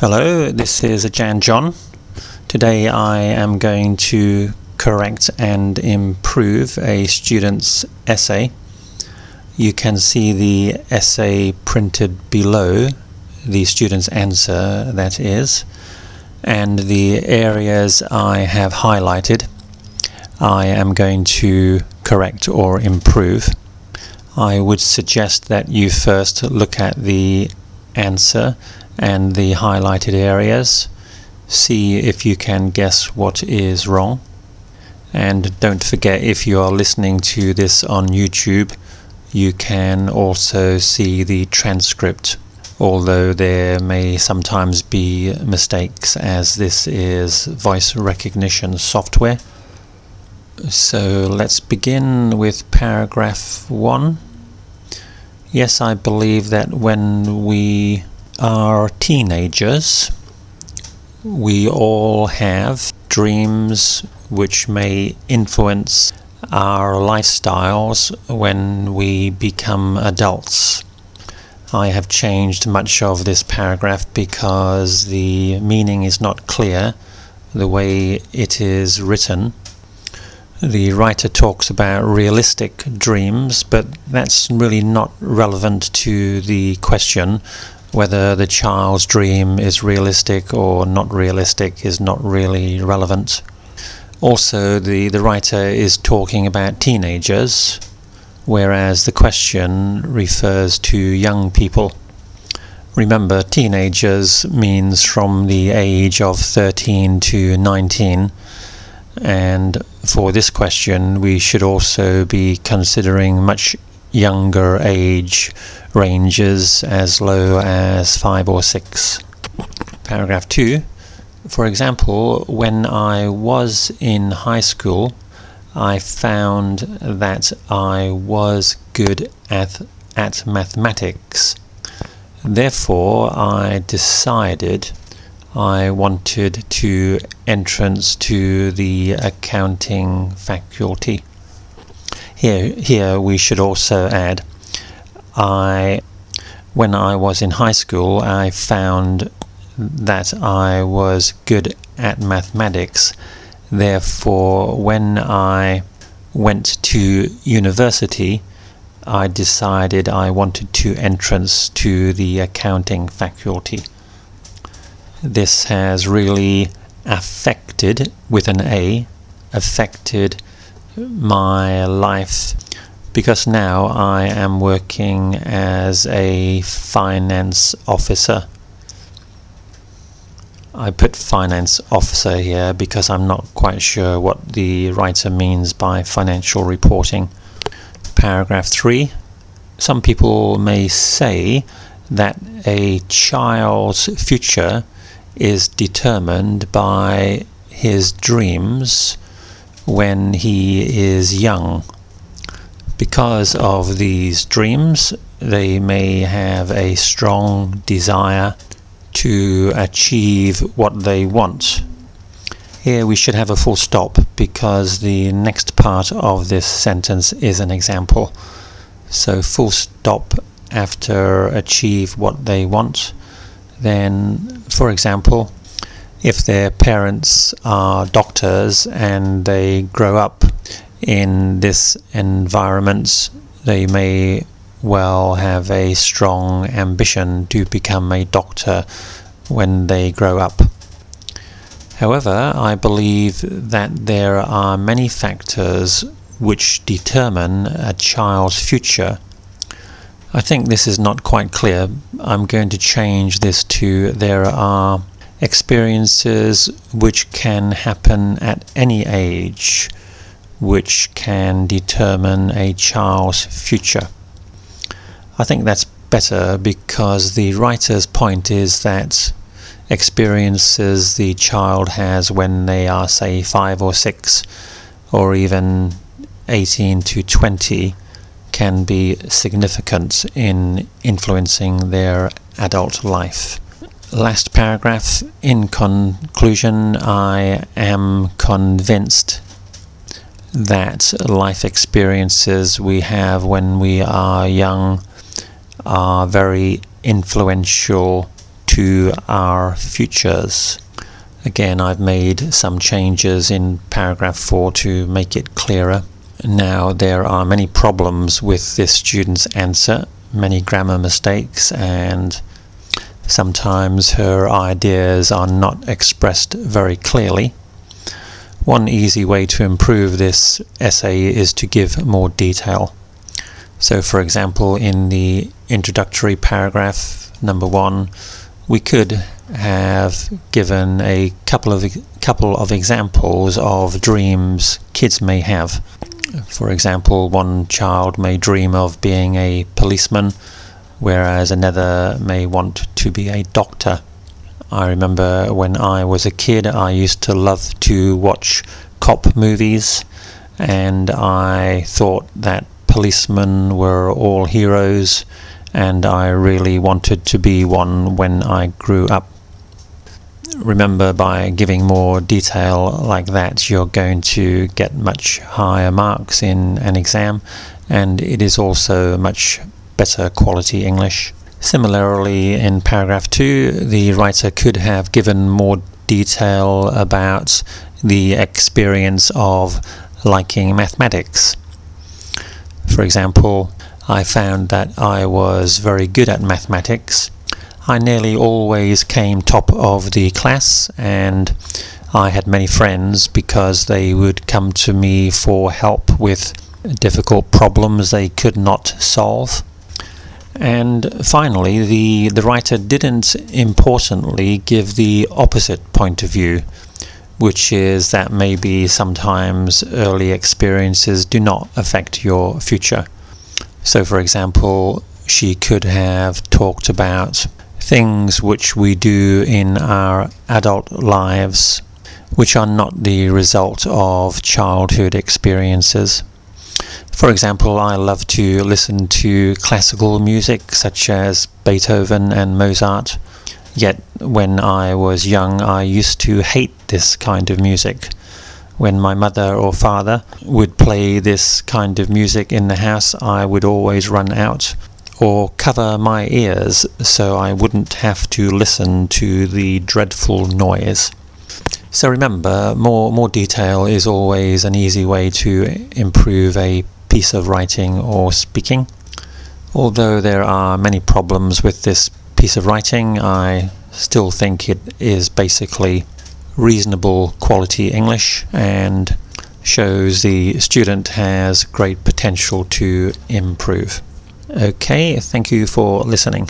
Hello, this is Ajarn John. Today I am going to correct and improve a student's essay. You can see the essay printed below, the student's answer that is, and the areas I have highlighted I am going to correct or improve. I would suggest that you first look at the answer and the highlighted areas. See if you can guess what is wrong. And don't forget, if you are listening to this on YouTube, you can also see the transcript, although there may sometimes be mistakes as this is voice recognition software. So let's begin with paragraph 1. Yes, I believe that when we are teenagers, we all have dreams which may influence our lifestyles when we become adults. I have changed much of this paragraph because the meaning is not clear the way it is written. The writer talks about realistic dreams, but that's really not relevant to the question whether the child's dream is realistic or not realistic is not really relevant. Also, the, the writer is talking about teenagers, whereas the question refers to young people. Remember, teenagers means from the age of 13 to 19, and for this question, we should also be considering much younger age ranges as low as 5 or 6. Paragraph 2. For example, when I was in high school, I found that I was good at, at mathematics. Therefore, I decided I wanted to entrance to the accounting faculty. Here, here we should also add, I, when I was in high school, I found that I was good at mathematics. Therefore, when I went to university, I decided I wanted to entrance to the accounting faculty. This has really affected, with an A, affected my life because now I am working as a finance officer. I put finance officer here because I'm not quite sure what the writer means by financial reporting. Paragraph 3. Some people may say that a child's future is determined by his dreams when he is young. Because of these dreams, they may have a strong desire to achieve what they want. Here we should have a full stop because the next part of this sentence is an example. So full stop after achieve what they want. Then, for example, if their parents are doctors and they grow up in this environment, they may well have a strong ambition to become a doctor when they grow up. However, I believe that there are many factors which determine a child's future. I think this is not quite clear. I'm going to change this to there are experiences which can happen at any age which can determine a child's future. I think that's better because the writer's point is that experiences the child has when they are say 5 or 6 or even 18 to 20 can be significant in influencing their adult life last paragraph, in conclusion, I am convinced that life experiences we have when we are young are very influential to our futures. Again, I've made some changes in paragraph 4 to make it clearer. Now, there are many problems with this student's answer, many grammar mistakes, and sometimes her ideas are not expressed very clearly. One easy way to improve this essay is to give more detail. So, for example, in the introductory paragraph number one, we could have given a couple of couple of examples of dreams kids may have. For example, one child may dream of being a policeman, whereas another may want to be a doctor. I remember when I was a kid, I used to love to watch cop movies, and I thought that policemen were all heroes, and I really wanted to be one when I grew up. Remember, by giving more detail like that, you're going to get much higher marks in an exam, and it is also much better quality English. Similarly, in paragraph 2, the writer could have given more detail about the experience of liking mathematics. For example, I found that I was very good at mathematics. I nearly always came top of the class and I had many friends because they would come to me for help with difficult problems they could not solve. And finally, the, the writer didn't importantly give the opposite point of view, which is that maybe sometimes early experiences do not affect your future. So, for example, she could have talked about things which we do in our adult lives which are not the result of childhood experiences. For example, I love to listen to classical music such as Beethoven and Mozart. Yet, when I was young, I used to hate this kind of music. When my mother or father would play this kind of music in the house, I would always run out or cover my ears so I wouldn't have to listen to the dreadful noise. So remember, more, more detail is always an easy way to improve a piece of writing or speaking. Although there are many problems with this piece of writing, I still think it is basically reasonable quality English and shows the student has great potential to improve. Okay, thank you for listening.